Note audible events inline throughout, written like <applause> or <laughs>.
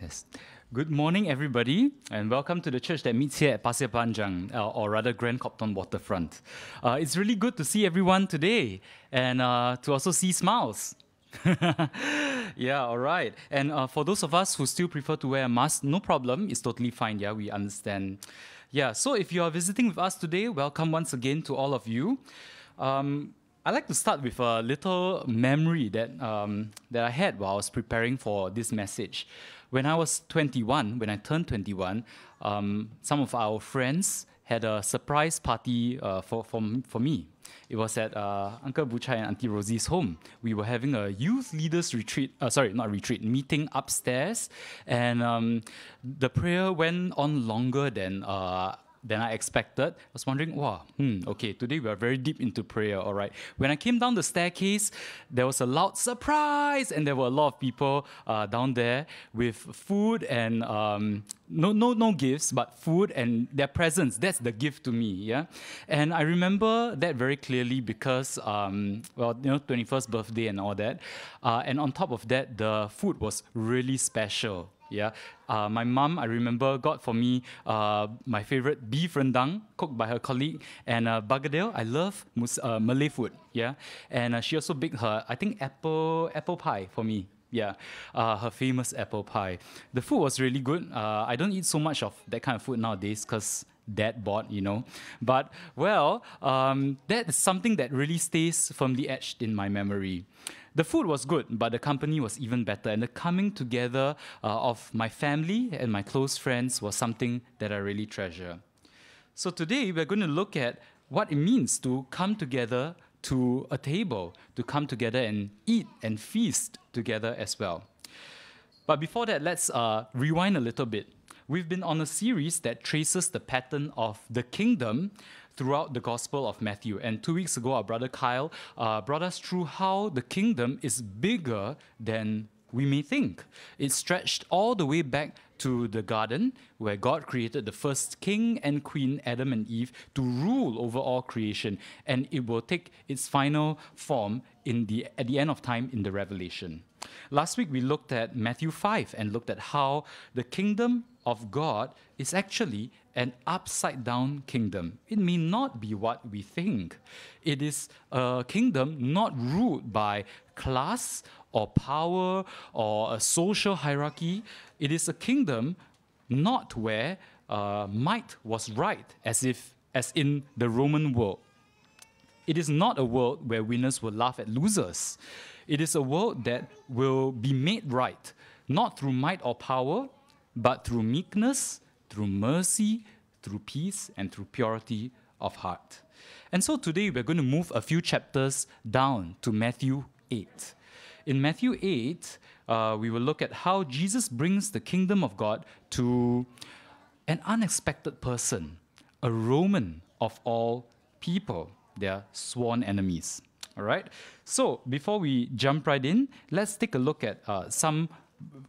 Yes. Good morning, everybody, and welcome to the church that meets here at Pasir Panjang, uh, or rather Grand Copthorne Waterfront. Uh, it's really good to see everyone today and uh, to also see smiles. <laughs> yeah, all right. And uh, for those of us who still prefer to wear a mask, no problem. It's totally fine. Yeah, we understand. Yeah, so if you are visiting with us today, welcome once again to all of you. Um, I'd like to start with a little memory that, um, that I had while I was preparing for this message. When I was 21, when I turned 21, um, some of our friends had a surprise party uh, for, for, for me. It was at uh, Uncle Buchai and Auntie Rosie's home. We were having a youth leaders retreat, uh, sorry, not retreat, meeting upstairs. And um, the prayer went on longer than uh, than I expected. I was wondering, wow, hmm, okay, today we are very deep into prayer, all right. When I came down the staircase, there was a loud surprise, and there were a lot of people uh, down there with food and um, no, no, no gifts, but food and their presence. That's the gift to me, yeah. And I remember that very clearly because, um, well, you know, 21st birthday and all that. Uh, and on top of that, the food was really special. Yeah, uh, my mom, I remember, got for me uh, my favorite beef rendang cooked by her colleague and uh, bergedel. I love mus- uh, Malay food. Yeah, and uh, she also baked her, I think, apple apple pie for me. Yeah, uh, her famous apple pie. The food was really good. Uh, I don't eat so much of that kind of food nowadays because dad bought, you know. But well, um, that is something that really stays firmly etched in my memory. The food was good, but the company was even better. And the coming together uh, of my family and my close friends was something that I really treasure. So today we're going to look at what it means to come together to a table, to come together and eat and feast together as well. But before that, let's uh, rewind a little bit. We've been on a series that traces the pattern of the kingdom throughout the Gospel of Matthew. And two weeks ago, our brother Kyle uh, brought us through how the kingdom is bigger than we may think. It stretched all the way back to the garden where God created the first king and queen, Adam and Eve, to rule over all creation. And it will take its final form in the, at the end of time in the Revelation. Last week, we looked at Matthew 5 and looked at how the kingdom of God is actually an upside down kingdom. It may not be what we think. It is a kingdom not ruled by class or power or a social hierarchy. It is a kingdom not where uh, might was right, as if as in the Roman world. It is not a world where winners will laugh at losers. It is a world that will be made right, not through might or power, but through meekness, through mercy, through peace, and through purity of heart. And so today we're going to move a few chapters down to Matthew 8. In Matthew 8, uh, we will look at how Jesus brings the kingdom of God to an unexpected person, a Roman of all people, their sworn enemies. All right? So before we jump right in, let's take a look at uh, some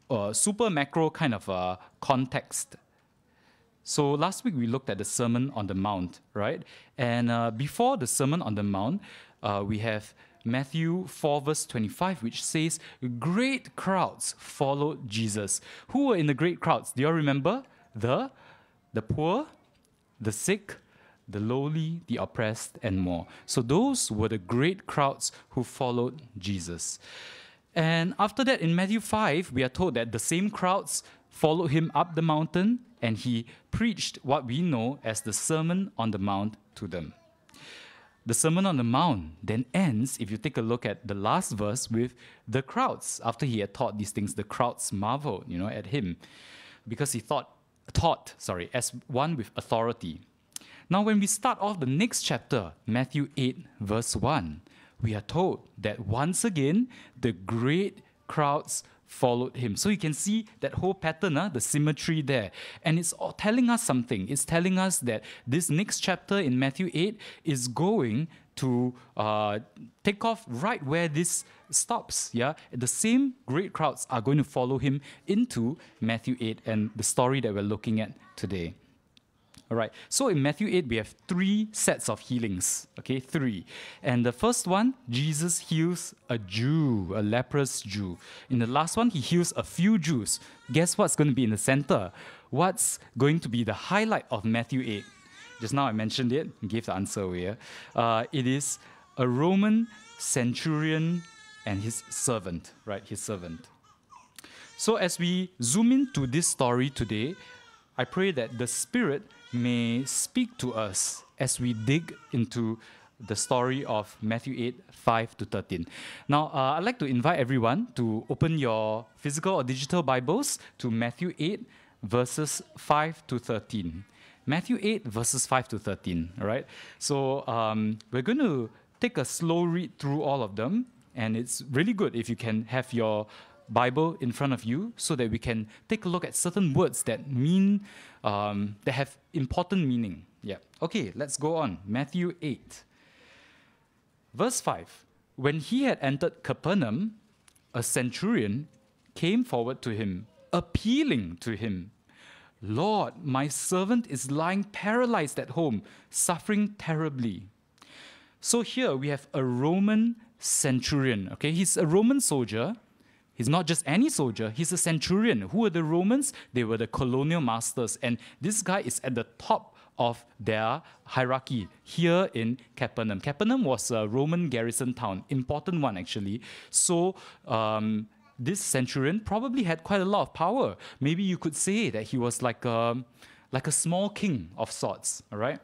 uh, super macro kind of uh, context. So last week we looked at the Sermon on the Mount, right? And uh, before the Sermon on the Mount, uh, we have Matthew 4, verse 25, which says, Great crowds followed Jesus. Who were in the great crowds? Do you all remember? The, the poor, the sick, the lowly, the oppressed, and more. So those were the great crowds who followed Jesus. And after that, in Matthew 5, we are told that the same crowds followed him up the mountain and he preached what we know as the Sermon on the Mount to them. The Sermon on the Mount then ends, if you take a look at the last verse, with the crowds. After he had taught these things, the crowds marveled, you know, at him because he thought, taught, sorry, as one with authority. Now, when we start off the next chapter, Matthew 8, verse 1, we are told that once again the great crowds followed him. So you can see that whole pattern, uh, the symmetry there. And it's telling us something. It's telling us that this next chapter in Matthew 8 is going to uh, take off right where this stops. Yeah, the same great crowds are going to follow him into Matthew 8 and the story that we're looking at today. All right. So in Matthew 8, we have three sets of healings. Okay, three. And the first one, Jesus heals a Jew, a leprous Jew. In the last one, he heals a few Jews. Guess what's going to be in the center? What's going to be the highlight of Matthew 8? Just now I mentioned it, gave the answer away. Uh, it is a Roman centurion and his servant, right? His servant. So as we zoom into this story today, I pray that the Spirit may speak to us as we dig into the story of Matthew 8, 5 to 13. Now, uh, I'd like to invite everyone to open your physical or digital Bibles to Matthew 8, verses 5 to 13. Matthew 8, verses 5 to 13, all right? So um, we're going to take a slow read through all of them, and it's really good if you can have your Bible in front of you so that we can take a look at certain words that mean, um, that have important meaning. Yeah. Okay, let's go on. Matthew 8. Verse 5 When he had entered Capernaum, a centurion came forward to him, appealing to him Lord, my servant is lying paralyzed at home, suffering terribly. So here we have a Roman centurion. Okay, he's a Roman soldier. He's not just any soldier, he's a centurion. Who were the Romans? They were the colonial masters. And this guy is at the top of their hierarchy here in Capernaum. Capernaum was a Roman garrison town, important one actually. So um, this centurion probably had quite a lot of power. Maybe you could say that he was like a, like a small king of sorts, all right?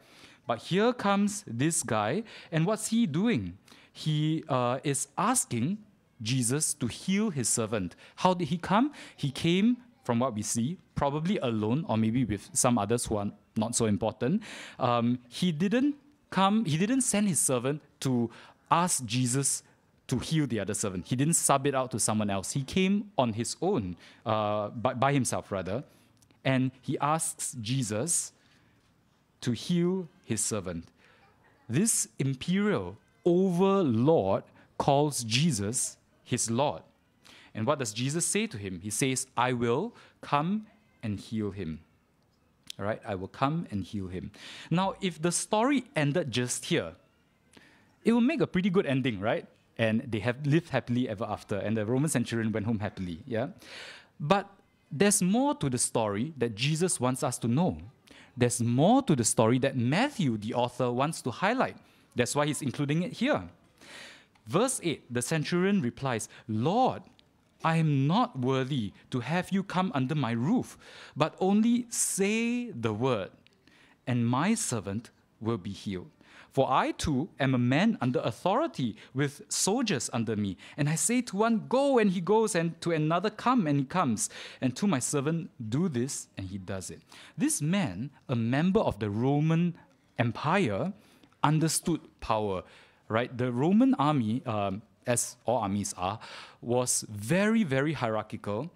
But here comes this guy, and what's he doing? He uh, is asking Jesus to heal his servant. How did he come? He came, from what we see, probably alone, or maybe with some others who are not so important. Um, he didn't come, he didn't send his servant to ask Jesus to heal the other servant. He didn't sub it out to someone else. He came on his own, uh, by, by himself rather, and he asks Jesus to heal his servant. This imperial overlord calls Jesus his Lord. And what does Jesus say to him? He says, I will come and heal him. All right, I will come and heal him. Now, if the story ended just here, it would make a pretty good ending, right? and they have lived happily ever after, and the Roman centurion went home happily. Yeah, but there's more to the story that Jesus wants us to know. There's more to the story that Matthew, the author, wants to highlight. That's why he's including it here. Verse 8, the centurion replies, Lord, I am not worthy to have you come under my roof, but only say the word, and my servant will be healed. For I too am a man under authority with soldiers under me. And I say to one, Go, and he goes, and to another, Come, and he comes. And to my servant, Do this, and he does it. This man, a member of the Roman Empire, understood power. Right? The Roman army, um, as all armies are, was very, very hierarchical.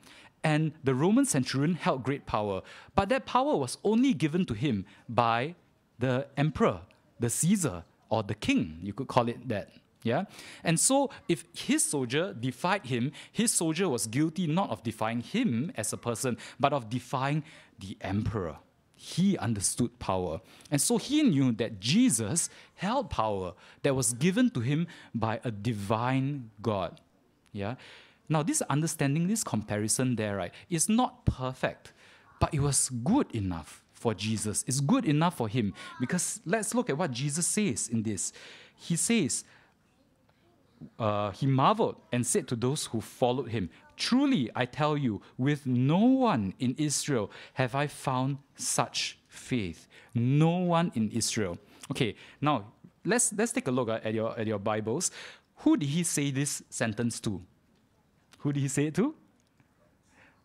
And the Roman centurion held great power. But that power was only given to him by the emperor, the Caesar or the king, you could call it that. Yeah? And so if his soldier defied him, his soldier was guilty not of defying him as a person, but of defying the emperor. He understood power. And so he knew that Jesus held power that was given to him by a divine God. Yeah? Now, this understanding, this comparison there, right, is not perfect, but it was good enough for Jesus. It's good enough for him because let's look at what Jesus says in this. He says, uh, he marveled and said to those who followed him, Truly, I tell you, with no one in Israel have I found such faith. No one in Israel. Okay, now let's, let's take a look uh, at your, at your Bibles. Who did he say this sentence to? Who did he say it to?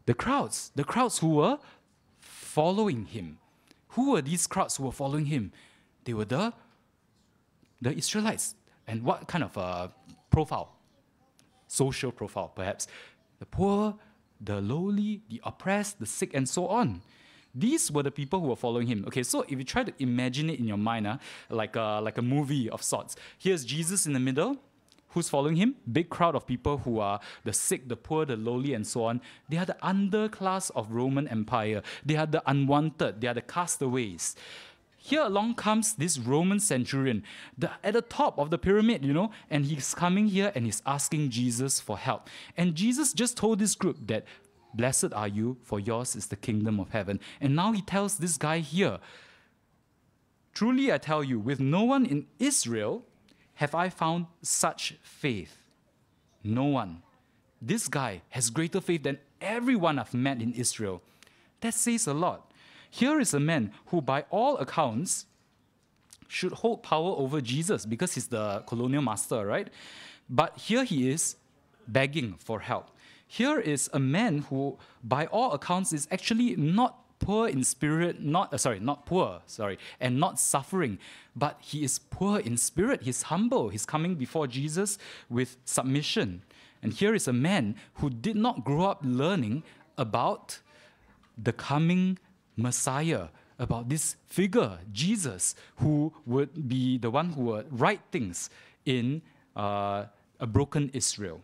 The crowds. The crowds who were following him. Who were these crowds who were following him? They were the, the Israelites. And what kind of a profile? Social profile, perhaps. The poor, the lowly, the oppressed, the sick, and so on. These were the people who were following him. Okay, so if you try to imagine it in your mind, uh, like, a, like a movie of sorts, here's Jesus in the middle, Who's following him? Big crowd of people who are the sick, the poor, the lowly, and so on. They are the underclass of Roman Empire. They are the unwanted. They are the castaways. Here along comes this Roman centurion, the, at the top of the pyramid, you know, and he's coming here and he's asking Jesus for help. And Jesus just told this group that, Blessed are you, for yours is the kingdom of heaven. And now he tells this guy here, Truly I tell you, with no one in Israel have I found such faith. No one. This guy has greater faith than everyone I've met in Israel. That says a lot. Here is a man who, by all accounts, should hold power over Jesus because he's the colonial master, right? But here he is begging for help. Here is a man who, by all accounts, is actually not poor in spirit, not uh, sorry, not poor, sorry, and not suffering, but he is poor in spirit. He's humble. He's coming before Jesus with submission. And here is a man who did not grow up learning about the coming Messiah, about this figure, Jesus, who would be the one who would right things in uh, a broken Israel.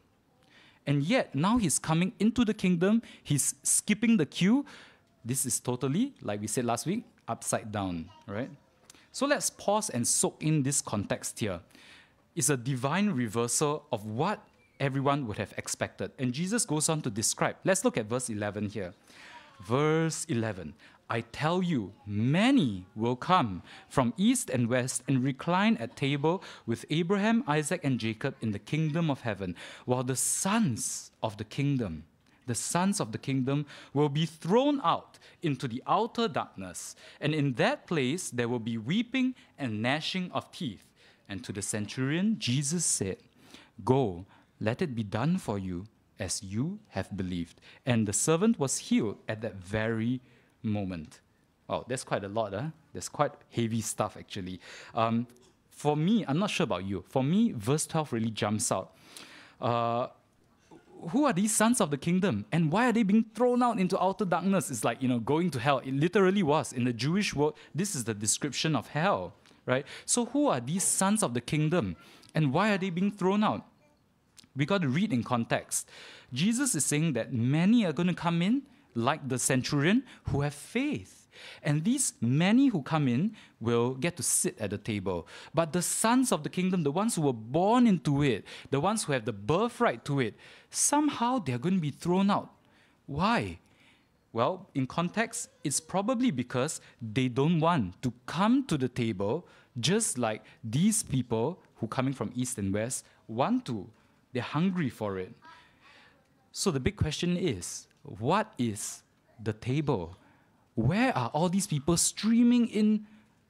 And yet, now he's coming into the kingdom, he's skipping the queue. This is totally, like we said last week, upside down, right? So let's pause and soak in this context here. It's a divine reversal of what everyone would have expected. And Jesus goes on to describe. Let's look at verse 11 here. Verse 11 I tell you, many will come from east and west and recline at table with Abraham, Isaac, and Jacob in the kingdom of heaven, while the sons of the kingdom, the sons of the kingdom, will be thrown out into the outer darkness. And in that place there will be weeping and gnashing of teeth. And to the centurion, Jesus said, Go, let it be done for you as you have believed. And the servant was healed at that very moment. Oh, that's quite a lot. Huh? That's quite heavy stuff, actually. Um, for me, I'm not sure about you. For me, verse 12 really jumps out. Uh, who are these sons of the kingdom and why are they being thrown out into outer darkness it's like you know going to hell it literally was in the jewish world this is the description of hell right so who are these sons of the kingdom and why are they being thrown out we got to read in context jesus is saying that many are going to come in like the centurion, who have faith. And these many who come in will get to sit at the table. But the sons of the kingdom, the ones who were born into it, the ones who have the birthright to it, somehow they're going to be thrown out. Why? Well, in context, it's probably because they don't want to come to the table just like these people who coming from east and west want to. They're hungry for it. So the big question is what is the table? Where are all these people streaming in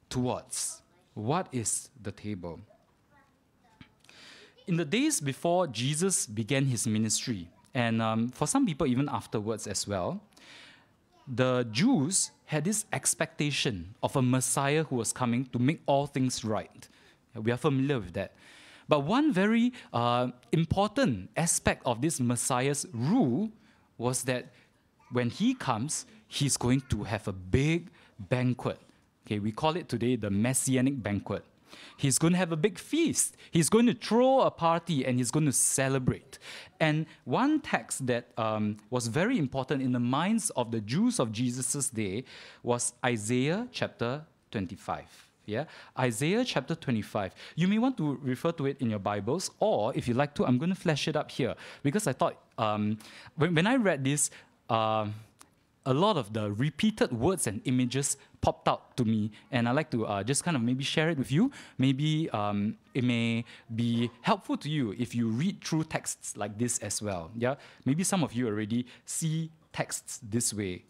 towards? What is the table? In the days before Jesus began his ministry, and um, for some people, even afterwards as well, the Jews had this expectation of a Messiah who was coming to make all things right. We are familiar with that. But one very uh, important aspect of this Messiah's rule was that when he comes, he's going to have a big banquet. Okay, we call it today the messianic banquet. He's going to have a big feast. He's going to throw a party and he's going to celebrate. And one text that um, was very important in the minds of the Jews of Jesus' day was Isaiah chapter 25. Yeah, Isaiah chapter 25. You may want to refer to it in your Bibles, or if you like to, I'm going to flash it up here because I thought um, when, when I read this, uh, a lot of the repeated words and images popped out to me, and I like to uh, just kind of maybe share it with you. Maybe um, it may be helpful to you if you read through texts like this as well. Yeah, maybe some of you already see texts this way.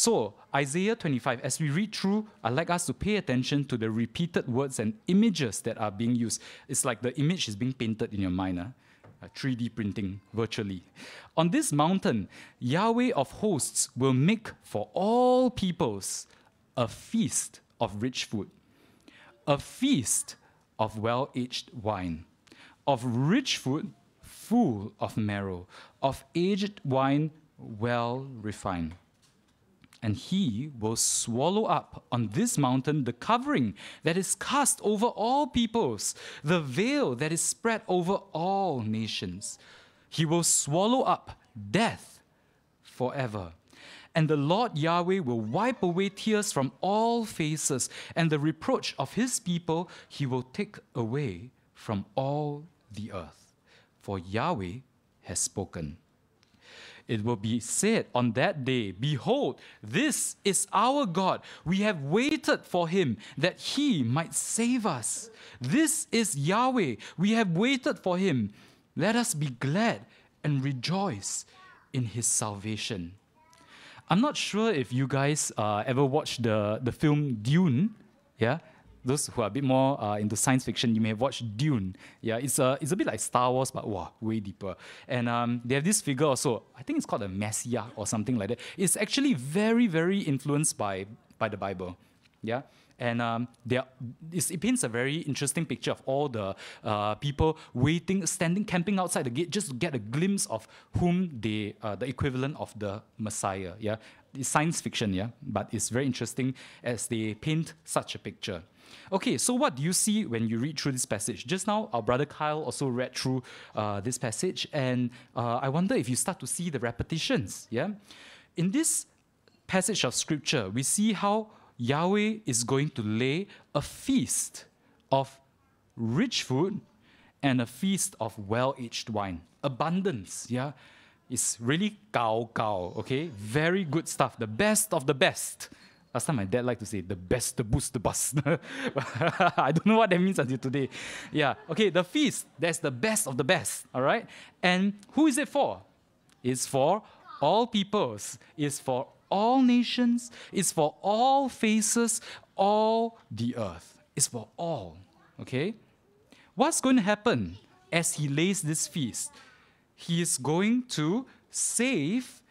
So, Isaiah 25, as we read through, I'd like us to pay attention to the repeated words and images that are being used. It's like the image is being painted in your mind. Ah, huh? 3D printing virtually. On this mountain, Yahweh of hosts will make for all peoples a feast of rich food, a feast of well aged wine, of rich food full of marrow, of aged wine well refined and he will swallow up on this mountain the covering that is cast over all peoples, the veil that is spread over all nations. He will swallow up death forever. And the Lord Yahweh will wipe away tears from all faces, and the reproach of his people he will take away from all the earth. For Yahweh has spoken. It will be said on that day, Behold, this is our God. We have waited for him that he might save us. This is Yahweh. We have waited for him. Let us be glad and rejoice in his salvation. I'm not sure if you guys uh, ever watched the, the film Dune. Yeah? Those who are a bit more uh, into science fiction, you may have watched Dune. Yeah, it's a, it's a bit like Star Wars, but wow, way deeper. And um, they have this figure also, I think it's called a Messiah or something like that. It's actually very, very influenced by, by the Bible. Yeah? and um, are, it paints a very interesting picture of all the uh, people waiting, standing, camping outside the gate just to get a glimpse of whom they, uh, the equivalent of the Messiah. Yeah, it's science fiction, yeah, but it's very interesting as they paint such a picture. Okay, so what do you see when you read through this passage? Just now, our brother Kyle also read through uh, this passage, and uh, I wonder if you start to see the repetitions. Yeah, in this passage of scripture, we see how Yahweh is going to lay a feast of rich food and a feast of well aged wine. Abundance, yeah? It's really gao gao, okay? Very good stuff, the best of the best. Last time my dad liked to say, the best, the boost, the bust. <laughs> I don't know what that means until today. Yeah, okay, the feast, that's the best of the best, all right? And who is it for? It's for all peoples, it's for all nations, it's for all faces, all the earth. It's for all. Okay? What's going to happen as he lays this feast? He is going to save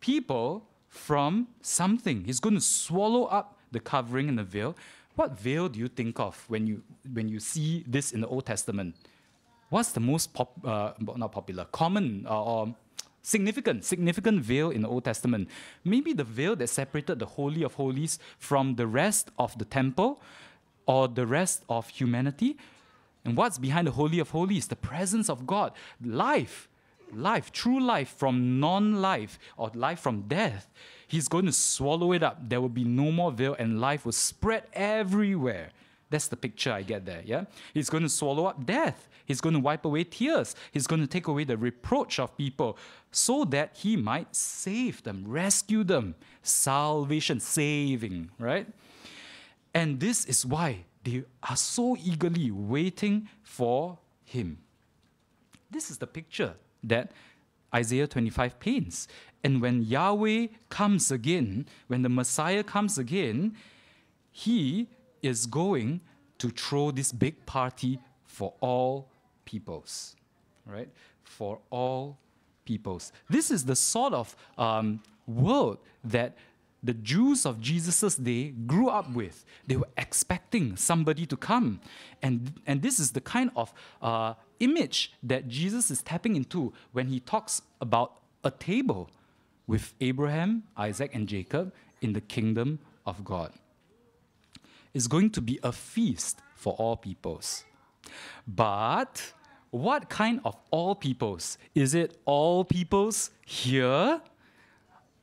people from something. He's going to swallow up the covering and the veil. What veil do you think of when you when you see this in the Old Testament? What's the most pop, uh, not popular, common uh, or significant, significant veil in the Old Testament. Maybe the veil that separated the Holy of Holies from the rest of the temple or the rest of humanity. And what's behind the Holy of Holies? The presence of God, life, life, true life from non life or life from death. He's going to swallow it up. There will be no more veil, and life will spread everywhere. That's the picture I get there, yeah? He's going to swallow up death. He's going to wipe away tears. He's going to take away the reproach of people so that he might save them, rescue them. Salvation, saving, right? And this is why they are so eagerly waiting for him. This is the picture that Isaiah 25 paints. And when Yahweh comes again, when the Messiah comes again, he is going to throw this big party for all peoples, right? For all peoples. This is the sort of um, world that the Jews of Jesus' day grew up with. They were expecting somebody to come. And, and this is the kind of uh, image that Jesus is tapping into when he talks about a table with Abraham, Isaac, and Jacob in the kingdom of God. It's going to be a feast for all peoples. But what kind of all peoples? Is it all peoples here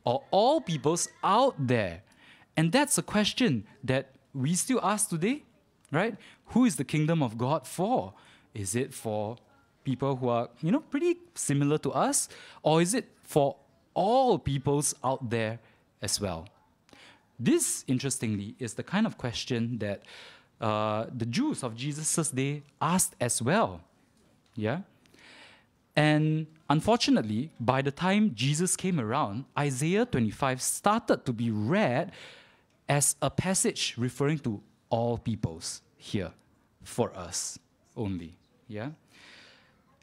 or all peoples out there? And that's a question that we still ask today, right? Who is the kingdom of God for? Is it for people who are, you know, pretty similar to us? Or is it for all peoples out there as well? This, interestingly, is the kind of question that uh, the Jews of Jesus' day asked as well. Yeah? And unfortunately, by the time Jesus came around, Isaiah 25 started to be read as a passage referring to all peoples here for us only. Yeah?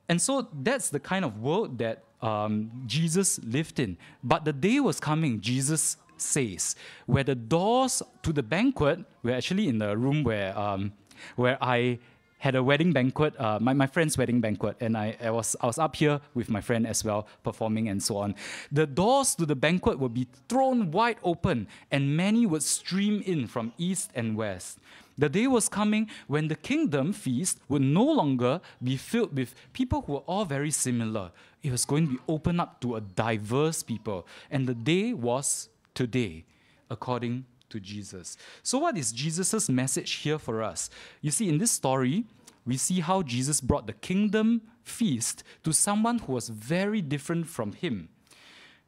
And so that's the kind of world that um, Jesus lived in. But the day was coming, Jesus says, where the doors to the banquet, we're actually in the room where, um, where I had a wedding banquet, uh, my, my friend's wedding banquet, and I, I, was, I was up here with my friend as well, performing and so on. The doors to the banquet would be thrown wide open, and many would stream in from east and west. The day was coming when the kingdom feast would no longer be filled with people who were all very similar. It was going to be opened up to a diverse people. And the day was today, according to Jesus. So, what is Jesus' message here for us? You see, in this story, we see how Jesus brought the kingdom feast to someone who was very different from him.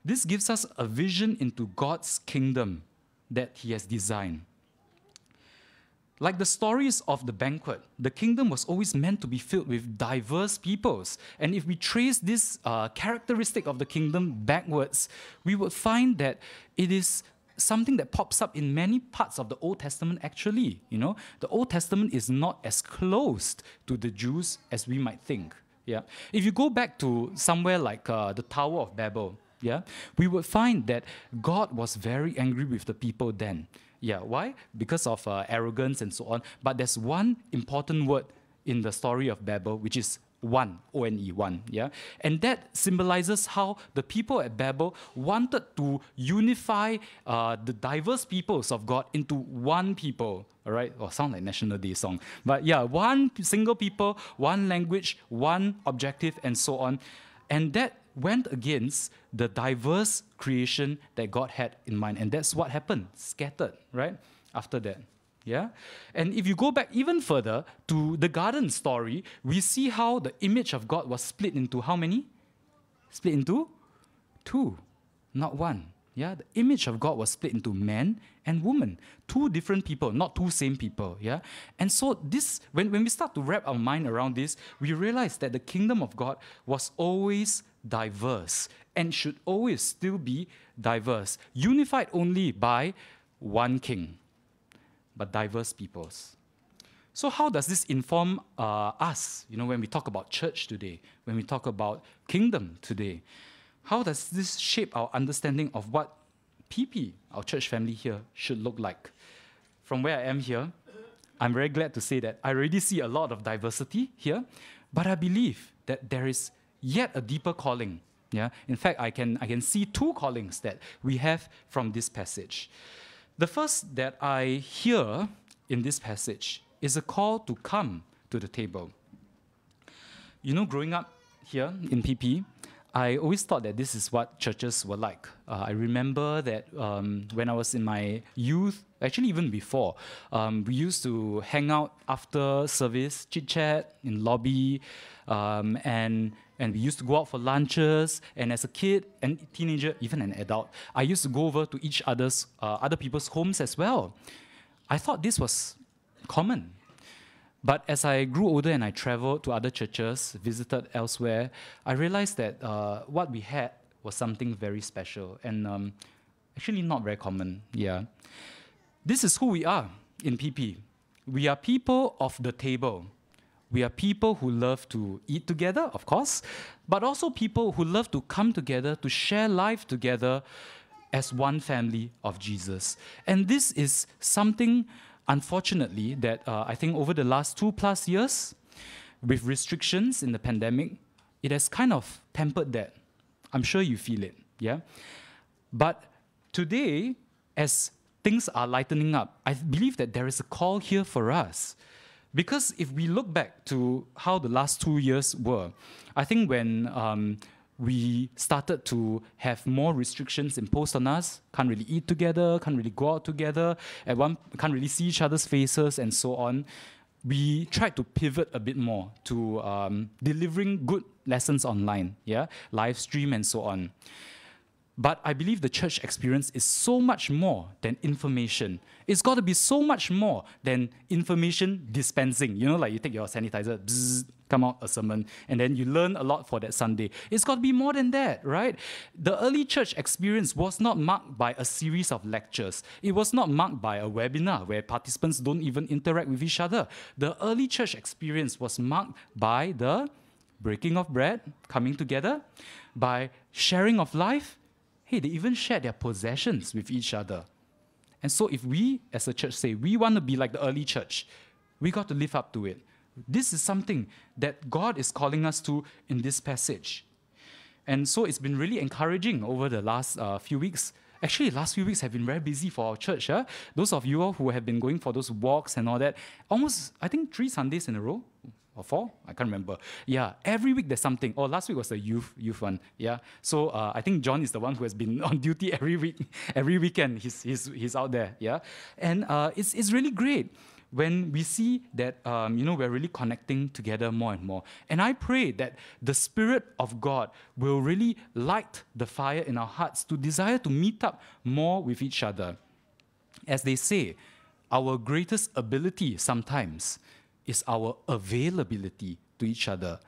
This gives us a vision into God's kingdom that he has designed. Like the stories of the banquet, the kingdom was always meant to be filled with diverse peoples. And if we trace this uh, characteristic of the kingdom backwards, we would find that it is something that pops up in many parts of the Old Testament actually. You know, the Old Testament is not as close to the Jews as we might think. Yeah. If you go back to somewhere like uh, the Tower of Babel, yeah, we would find that God was very angry with the people then. Yeah, why? Because of uh, arrogance and so on. But there's one important word in the story of Babel, which is one, O N E, one, yeah? And that symbolizes how the people at Babel wanted to unify uh, the diverse peoples of God into one people, all right? Or sound like National Day song. But yeah, one single people, one language, one objective, and so on. And that went against the diverse creation that God had in mind. And that's what happened, scattered, right? After that. Yeah? And if you go back even further to the garden story, we see how the image of God was split into how many? Split into two, not one. Yeah, the image of God was split into man and woman, two different people, not two same people. Yeah, and so this, when, when we start to wrap our mind around this, we realize that the kingdom of God was always diverse and should always still be diverse, unified only by one king, but diverse peoples. So, how does this inform uh, us? You know, when we talk about church today, when we talk about kingdom today, how does this shape our understanding of what PP, our church family here, should look like? From where I am here, I'm very glad to say that I already see a lot of diversity here, but I believe that there is yet a deeper calling. Yeah? In fact, I can, I can see two callings that we have from this passage. The first that I hear in this passage is a call to come to the table. You know, growing up here in PP, I always thought that this is what churches were like. Uh, I remember that um, when I was in my youth, actually even before, um, we used to hang out after service, chit chat in lobby, um, and and we used to go out for lunches. And as a kid and teenager, even an adult, I used to go over to each other's uh, other people's homes as well. I thought this was common. But as I grew older and I traveled to other churches, visited elsewhere, I realized that uh, what we had was something very special and um, actually not very common. Yeah. This is who we are in PP. We are people of the table. We are people who love to eat together, of course, but also people who love to come together to share life together as one family of Jesus. And this is something unfortunately, that uh, I think over the last two plus years, with restrictions in the pandemic, it has kind of tempered that. I'm sure you feel it, yeah? But today, as things are lightening up, I believe that there is a call here for us. Because if we look back to how the last two years were, I think when um, we started to have more restrictions imposed on us. Can't really eat together, can't really go out together, at one can't really see each other's faces and so on. We tried to pivot a bit more to um, delivering good lessons online, yeah, live stream and so on. But I believe the church experience is so much more than information. It's got to be so much more than information dispensing. You know, like you take your sanitizer, come out a sermon, and then you learn a lot for that Sunday. It's got to be more than that, right? The early church experience was not marked by a series of lectures. It was not marked by a webinar where participants don't even interact with each other. The early church experience was marked by the breaking of bread, coming together, by sharing of life, hey, they even shared their possessions with each other. And so, if we as a church say we want to be like the early church, we got to live up to it. this is something that God is calling us to in this passage. And so it's been really encouraging over the last uh, few weeks. Actually, last few weeks have been very busy for our church. Huh? Those of you who have been going for those walks and all that, almost, I think, three Sundays in a row or four, I can't remember. Yeah, every week there's something. Oh, last week was the youth youth one. Yeah, so uh, I think John is the one who has been <laughs> on duty every week, every weekend. He's he's he's out there. Yeah, and uh, it's it's really great when we see that um, you know we're really connecting together more and more and i pray that the spirit of god will really light the fire in our hearts to desire to meet up more with each other as they say our greatest ability sometimes is our availability to each other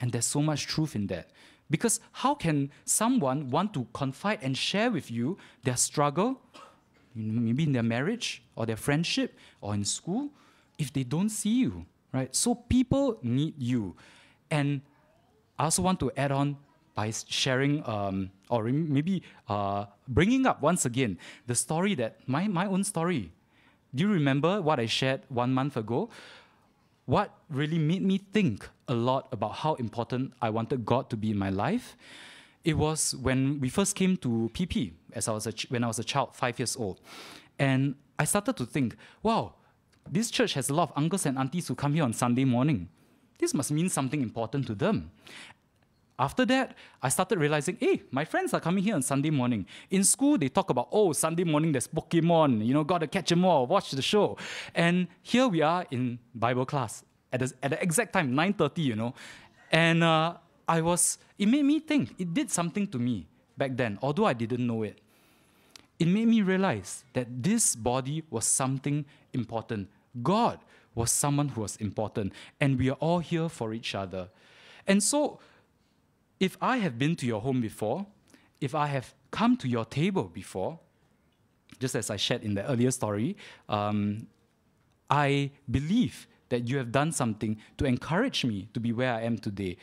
and there's so much truth in that because how can someone want to confide and share with you their struggle maybe in their marriage or their friendship or in school, if they don't see you, right? So people need you. And I also want to add on by sharing um, or maybe uh, bringing up once again the story that my, my own story. Do you remember what I shared one month ago? What really made me think a lot about how important I wanted God to be in my life it was when we first came to PP as I was a when I was a child, five years old, and I started to think, wow, this church has a lot of uncles and aunties who come here on Sunday morning. This must mean something important to them. After that, I started realizing, hey, my friends are coming here on Sunday morning. In school, they talk about, oh, Sunday morning there's Pokemon, you know, gotta catch them all, watch the show. And here we are in Bible class at the, at the exact time, 9.30, you know. And uh, I was, it made me think, it did something to me back then, although I didn't know it. It made me realize that this body was something important. God was someone who was important, and we are all here for each other. And so, if I have been to your home before, if I have come to your table before, just as I shared in the earlier story, um, I believe that you have done something to encourage me to be where I am today.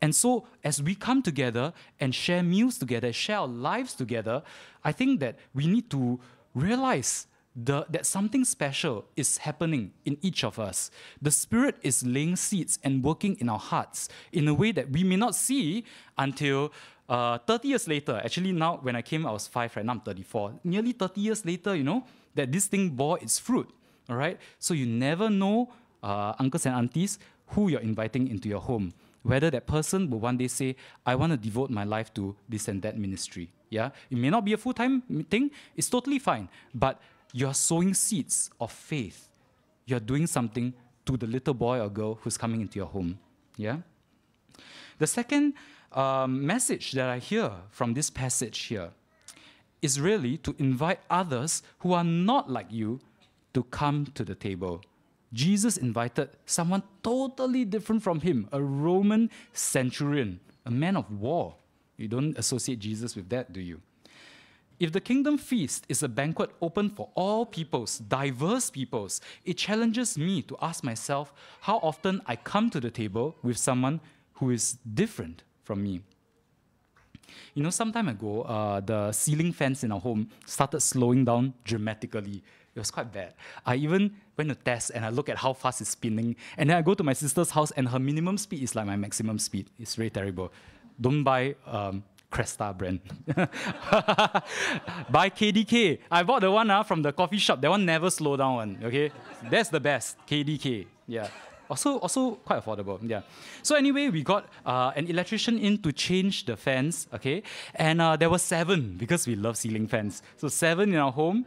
And so, as we come together and share meals together, share our lives together, I think that we need to realize the, that something special is happening in each of us. The Spirit is laying seeds and working in our hearts in a way that we may not see until uh, 30 years later. Actually, now when I came, I was five, right now I'm 34. Nearly 30 years later, you know, that this thing bore its fruit. All right? So you never know, uh, uncles and aunties, who you're inviting into your home whether that person will one day say, I want to devote my life to this and that ministry. Yeah, it may not be a full time thing, it's totally fine. But you're sowing seeds of faith. You're doing something to the little boy or girl who's coming into your home. Yeah? The second um, message that I hear from this passage here is really to invite others who are not like you to come to the table. Jesus invited someone totally different from him, a Roman centurion, a man of war. You don't associate Jesus with that, do you? If the kingdom feast is a banquet open for all peoples, diverse peoples, it challenges me to ask myself how often I come to the table with someone who is different from me. You know, some time ago, uh, the ceiling fans in our home started slowing down dramatically. It was quite bad. I even went to test and I look at how fast it's spinning. And then I go to my sister's house and her minimum speed is like my maximum speed. It's very terrible. Don't buy um, Crestar <laughs> brand. buy KDK. I bought the one uh, from the coffee shop. That one never slow down one. Okay, that's the best. KDK. Yeah. Also, also quite affordable. Yeah. So anyway, we got uh, an electrician in to change the fans. Okay, and uh, there were seven because we love ceiling fans. So seven in our home,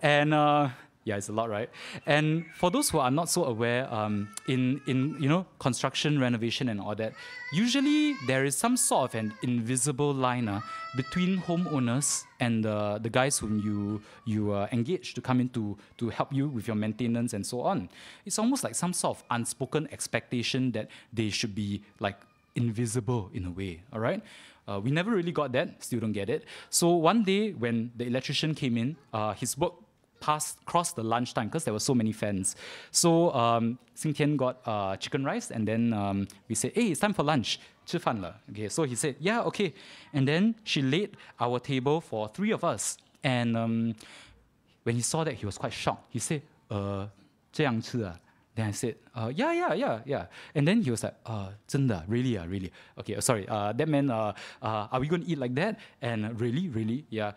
and. Uh, yeah, it's a lot, right? And for those who are not so aware, um, in in you know construction, renovation, and all that, usually there is some sort of an invisible line uh, between homeowners and the the guys whom you you uh, engage to come in to to help you with your maintenance and so on. It's almost like some sort of unspoken expectation that they should be like invisible in a way. All right. Uh, we never really got that, still don't get it. So one day when the electrician came in, uh, his work past cross the lunchtime because there were so many fans. So um, Xing Tian got uh, chicken rice, and then um, we said, "Hey, it's time for lunch." 吃饭了. Okay, so he said, "Yeah, okay." And then she laid our table for three of us. And um, when he saw that, he was quite shocked. He said, "Uh, 这样吃啊?" Then I said, uh, yeah, yeah, yeah, yeah. And then he was like, uh, 真的, really, uh, really. Okay, uh, sorry, uh, that meant, uh, uh, are we going to eat like that? And uh, really, really, yeah.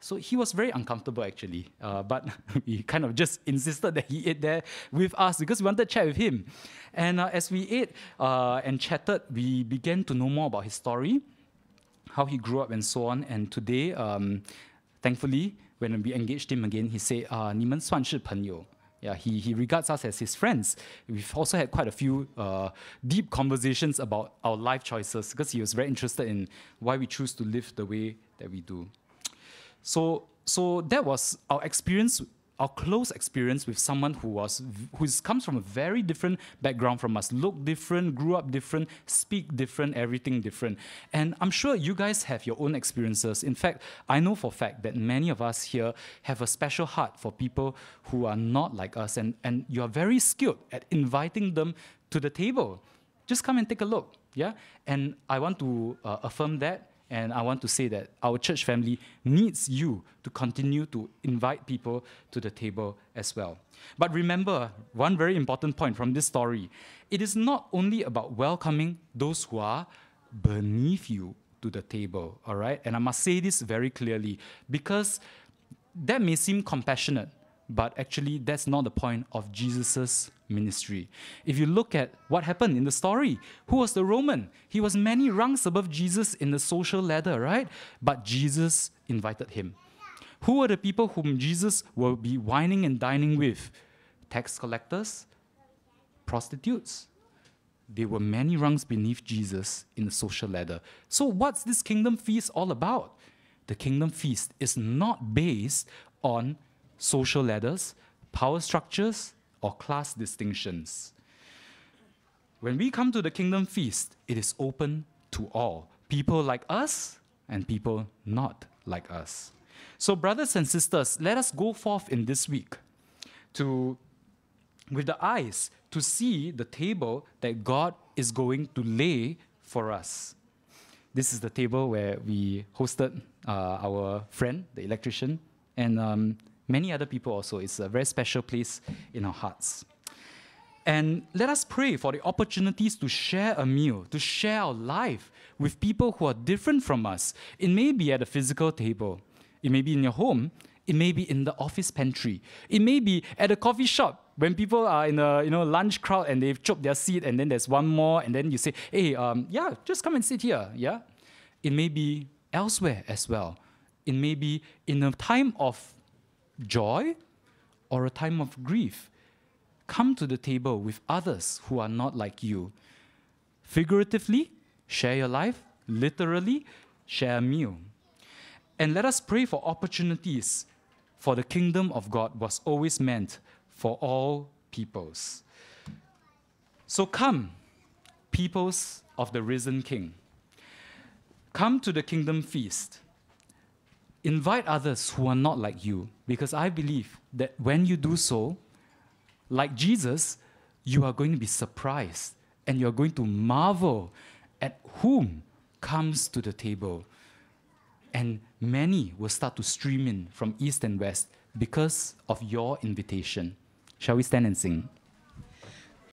So he was very uncomfortable actually, uh, but <laughs> we kind of just insisted that he ate there with us because we wanted to chat with him. And uh, as we ate uh, and chatted, we began to know more about his story, how he grew up and so on. And today, um, thankfully, when we engaged him again, he said, uh, 你们算是朋友. Yeah, he, he regards us as his friends. We've also had quite a few uh, deep conversations about our life choices because he was very interested in why we choose to live the way that we do. So, so that was our experience our close experience with someone who was who comes from a very different background from us, look different, grew up different, speak different, everything different. And I'm sure you guys have your own experiences. In fact, I know for fact that many of us here have a special heart for people who are not like us, and, and you are very skilled at inviting them to the table. Just come and take a look, yeah? And I want to uh, affirm that and I want to say that our church family needs you to continue to invite people to the table as well. But remember, one very important point from this story it is not only about welcoming those who are beneath you to the table, all right? And I must say this very clearly because that may seem compassionate, but actually, that's not the point of Jesus' ministry. If you look at what happened in the story, who was the Roman? He was many rungs above Jesus in the social ladder, right? But Jesus invited him. Who were the people whom Jesus will be wining and dining with? Tax collectors, prostitutes. They were many rungs beneath Jesus in the social ladder. So, what's this kingdom feast all about? The kingdom feast is not based on social ladders, power structures, or class distinctions. When we come to the kingdom feast, it is open to all people like us and people not like us. So, brothers and sisters, let us go forth in this week to, with the eyes to see the table that God is going to lay for us. This is the table where we hosted uh, our friend, the electrician, and um, many other people also. It's a very special place in our hearts. And let us pray for the opportunities to share a meal, to share our life with people who are different from us. It may be at a physical table, it may be in your home, it may be in the office pantry, it may be at a coffee shop when people are in a you know lunch crowd and they've choked their seat and then there's one more and then you say, hey, um, yeah, just come and sit here. Yeah, it may be elsewhere as well. It may be in a time of joy or a time of grief, come to the table with others who are not like you. Figuratively, share your life. Literally, share a meal. And let us pray for opportunities, for the kingdom of God was always meant for all peoples. So come, peoples of the risen King. Come to the kingdom feast invite others who are not like you because I believe that when you do so, like Jesus, you are going to be surprised and you're going to marvel at whom comes to the table. And many will start to stream in from east and west because of your invitation. Shall we stand and sing?